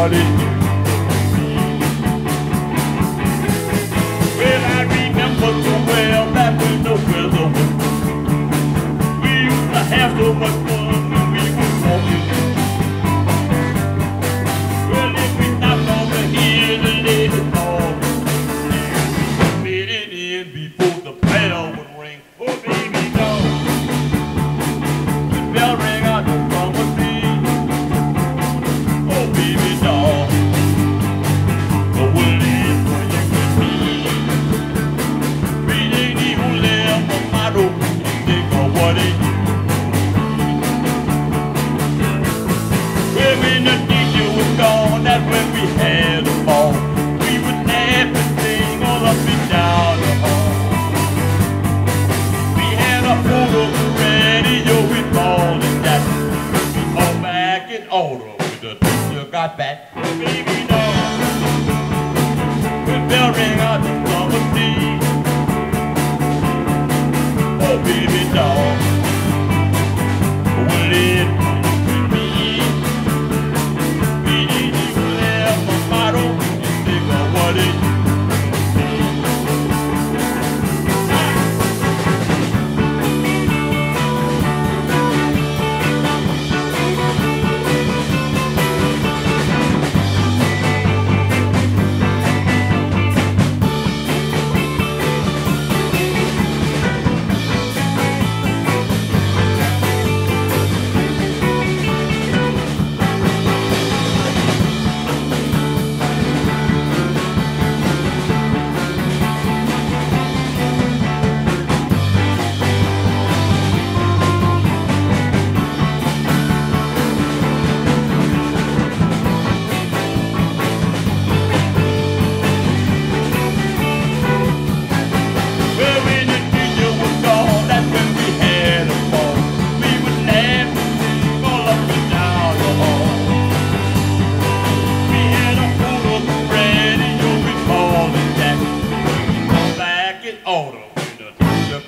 what party. Well, when the teacher was gone, that's when we had a ball. We would laugh and sing all up and down the hall. We had a full of radio with ball and that. We all back in order when the teacher got back. Well, baby, no. Well, bell rang out the summer. Oh, baby.